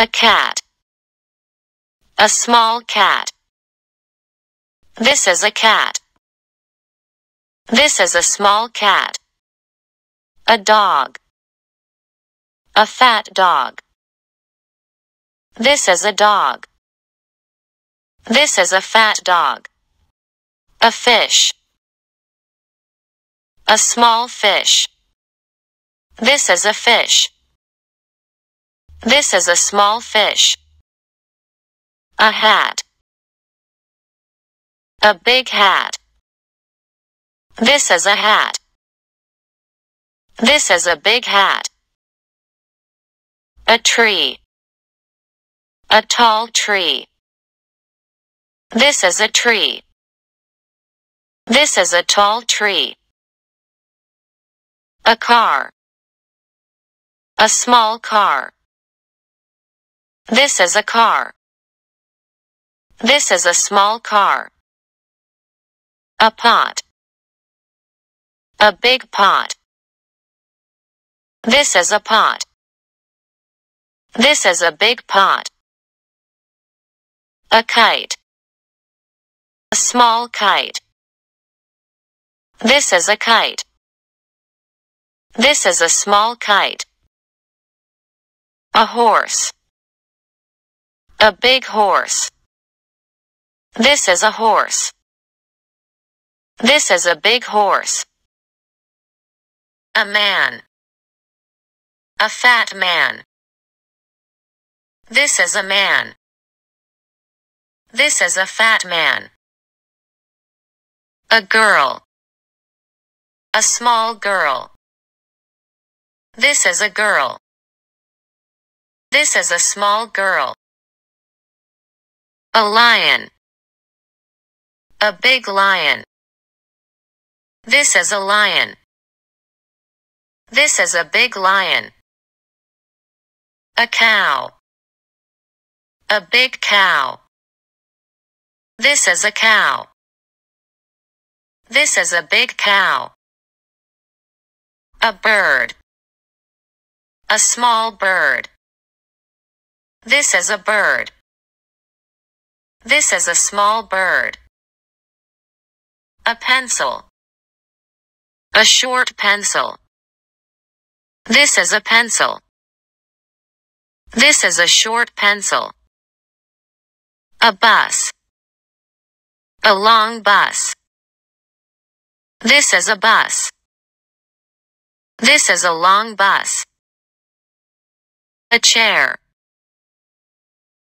A cat. A small cat. This is a cat. This is a small cat. A dog. A fat dog. This is a dog. This is a fat dog. A fish. A small fish. This is a fish. This is a small fish. A hat. A big hat. This is a hat. This is a big hat. A tree. A tall tree. This is a tree. This is a tall tree. A car. A small car. This is a car. This is a small car. A pot. A big pot. This is a pot. This is a big pot. A kite. A small kite. This is a kite. This is a small kite. A horse. A big horse. This is a horse. This is a big horse. A man. A fat man. This is a man. This is a fat man. A girl. A small girl. This is a girl. This is a small girl. A lion. A big lion. This is a lion. This is a big lion. A cow. A big cow. This is a cow. This is a big cow. A bird. A small bird. This is a bird. This is a small bird. A pencil. A short pencil. This is a pencil. This is a short pencil. A bus. A long bus. This is a bus. This is a long bus. A chair.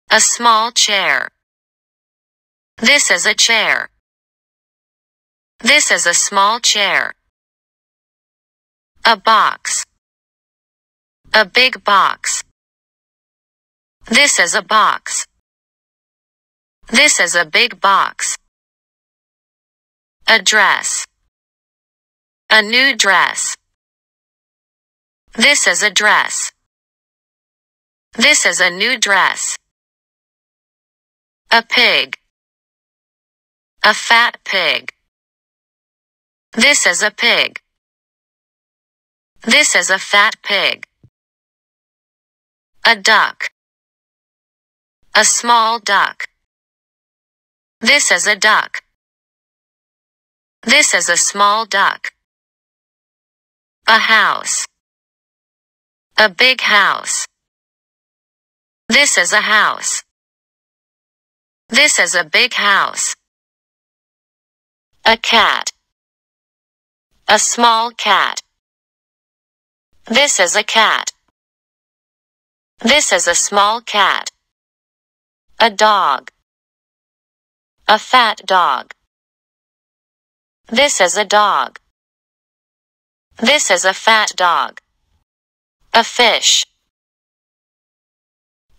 A small chair. This is a chair. This is a small chair. A box. A big box. This is a box. This is a big box. A dress. A new dress. This is a dress. This is a new dress. A pig. A fat pig. This is a pig. This is a fat pig. A duck. A small duck. This is a duck. This is a small duck. A house. A big house. This is a house. This is a big house. A cat. A small cat. This is a cat. This is a small cat. A dog. A fat dog. This is a dog. This is a fat dog. A fish.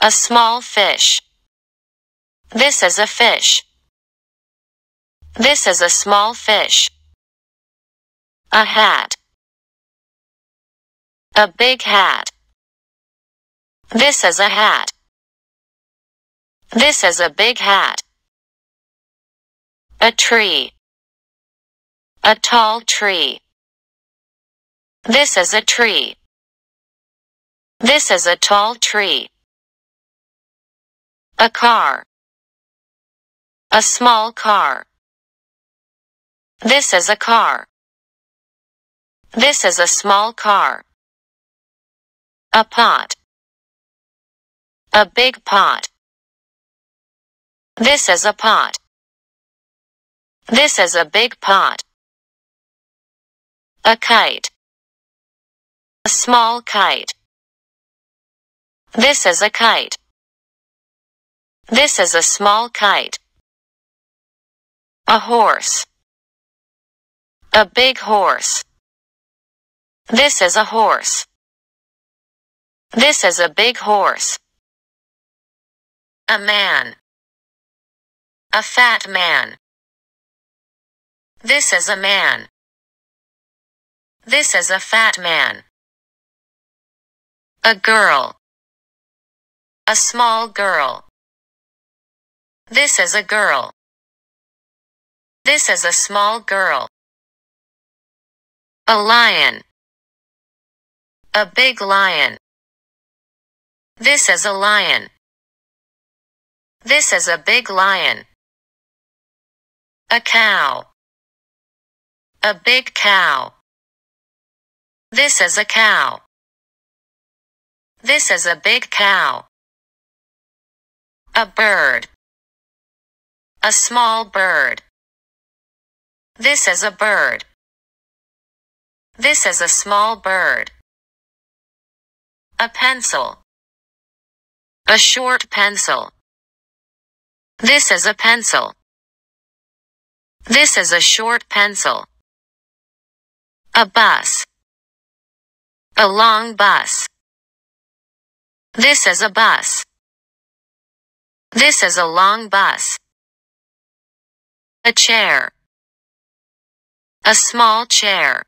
A small fish. This is a fish. This is a small fish. A hat. A big hat. This is a hat. This is a big hat. A tree. A tall tree. This is a tree. This is a tall tree. A car. A small car. This is a car. This is a small car. A pot. A big pot. This is a pot. This is a big pot. A kite. A small kite. This is a kite. This is a small kite. A horse. A big horse. This is a horse. This is a big horse. A man. A fat man. This is a man. This is a fat man. A girl. A small girl. This is a girl. This is a small girl. A lion. A big lion. This is a lion. This is a big lion. A cow. A big cow. This is a cow. This is a big cow. A bird. A small bird. This is a bird. This is a small bird. A pencil. A short pencil. This is a pencil. This is a short pencil. A bus. A long bus. This is a bus. This is a long bus. A chair. A small chair.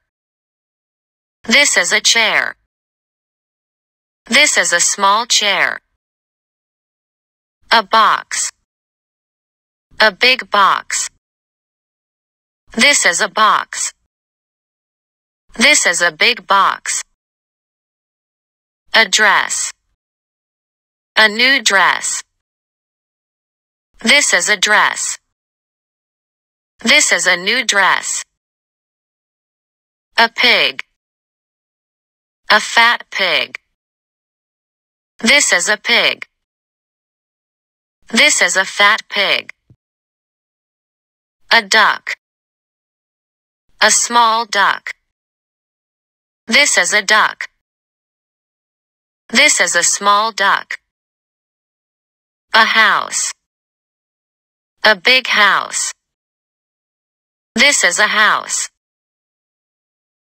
This is a chair. This is a small chair. A box. A big box. This is a box. This is a big box. A dress. A new dress. This is a dress. This is a new dress. A pig. A fat pig. This is a pig. This is a fat pig. A duck. A small duck. This is a duck. This is a small duck. A house. A big house. This is a house.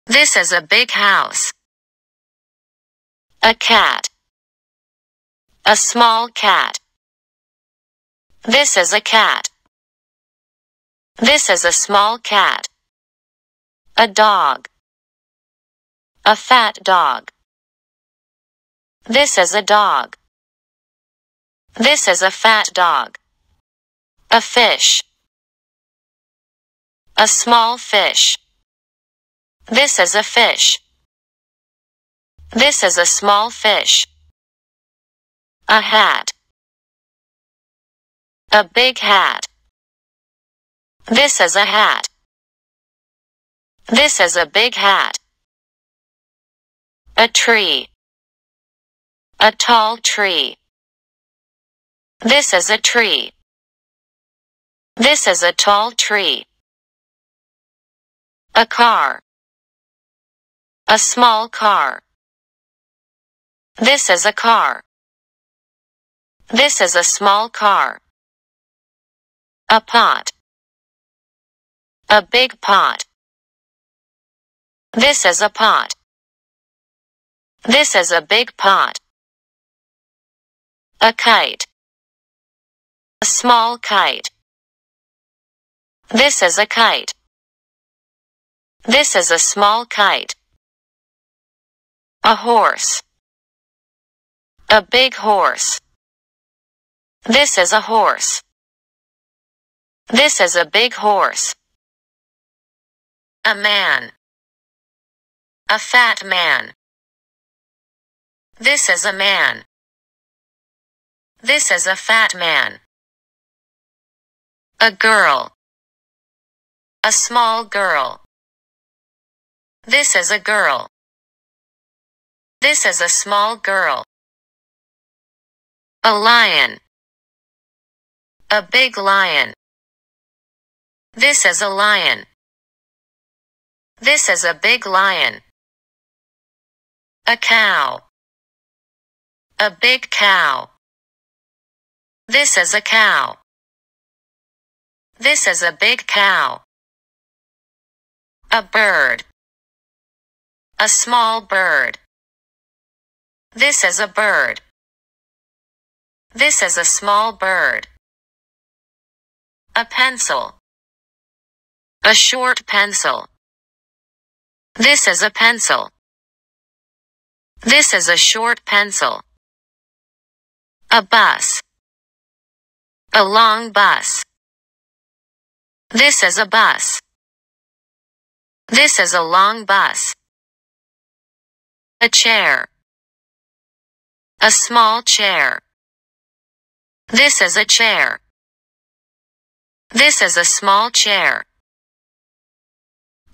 This is a big house. A cat. A small cat. This is a cat. This is a small cat. A dog. A fat dog. This is a dog. This is a fat dog. A fish. A small fish. This is a fish. This is a small fish. A hat. A big hat. This is a hat. This is a big hat. A tree. A tall tree. This is a tree. This is a tall tree. A car. A small car. This is a car. This is a small car. A pot. A big pot. This is a pot. This is a big pot. A kite. A small kite. This is a kite. This is a small kite. A horse. A big horse. This is a horse. This is a big horse. A man. A fat man. This is a man. This is a fat man. A girl. A small girl. This is a girl. This is a small girl. A lion. A big lion. This is a lion. This is a big lion. A cow. A big cow. This is a cow. This is a big cow. A bird. A small bird. This is a bird. This is a small bird. A pencil. A short pencil. This is a pencil. This is a short pencil. A bus. A long bus. This is a bus. This is a long bus. A chair. A small chair. This is a chair. This is a small chair.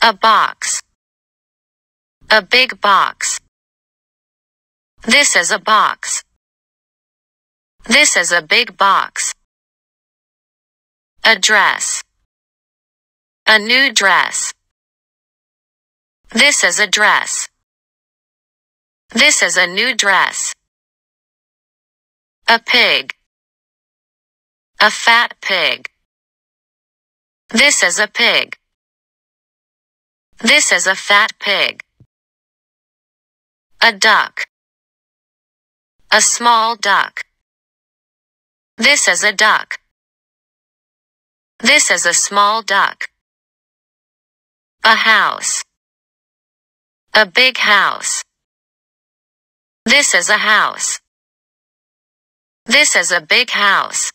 A box. A big box. This is a box. This is a big box. A dress. A new dress. This is a dress. This is a new dress. A pig. A fat pig. This is a pig. This is a fat pig. A duck. A small duck. This is a duck. This is a small duck. A house. A big house. This is a house. This is a big house.